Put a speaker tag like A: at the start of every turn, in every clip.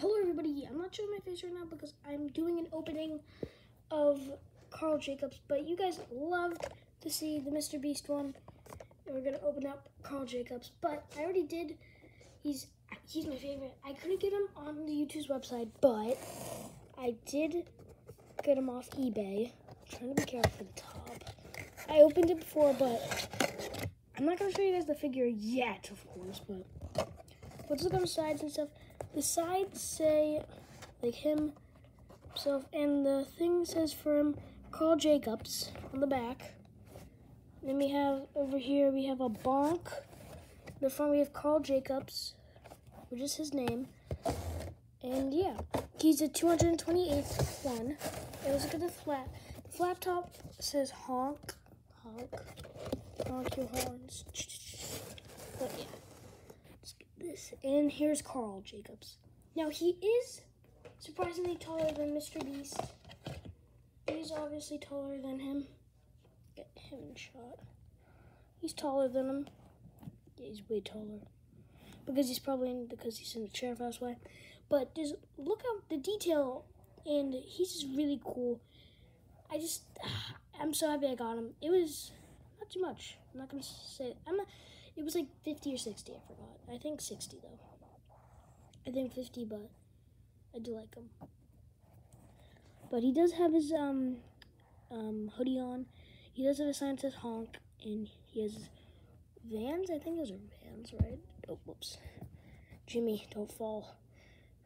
A: Hello, everybody. I'm not showing my face right now because I'm doing an opening of Karl Jacobs, but you guys loved to see the Mr. Beast one. And we're gonna open up Karl Jacobs, but I already did. He's he's my favorite. I couldn't get him on the Youtooz website, but I did get him off eBay. I'm trying to be careful for the top. I opened it before, but I'm not gonna show you guys the figure yet, of course, but let's look on the sides and stuff. The sides say like him himself, and the thing says for him Karl Jacobs on the back. Then we have over here we have a bonk. In The front we have Karl Jacobs, which is his name. And yeah, he's a 228th one. And let's look at the flat. The flat top says honk, honk, honk your horns. This. And here's Karl Jacobs. Now he is surprisingly taller than Mr. Beast. He's obviously taller than him. Get him shot. He's taller than him. Yeah, he's way taller. Because he's probably in, because he's in the chair fast way. But just look at the detail and he's just really cool. I just I'm so happy I got him. It was not too much. I'm not gonna say I'm not it was like 50 or 60, I forgot. I think 60 though. I think 50, but I do like him. But he does have his um um hoodie on. He does have a sign that says honk, and he has Vans. I think those are Vans, right? Oh, whoops. Jimmy, don't fall.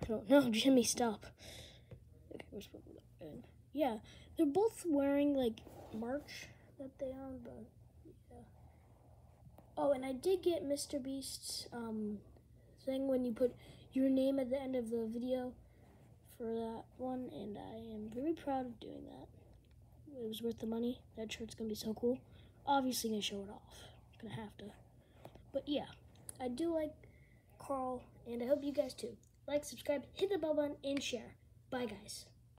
A: No, don't Jimmy, stop. Okay, we're supposed to Yeah, they're both wearing like March that they own, but Oh, and I did get Mr. Beast's um, thing when you put your name at the end of the video for that one, and I am very proud of doing that. It was worth the money. That shirt's gonna be so cool. Obviously, gonna show it off. Gonna have to. But yeah, I do like Karl, and I hope you guys too. Like, subscribe, hit the bell button, and share. Bye, guys.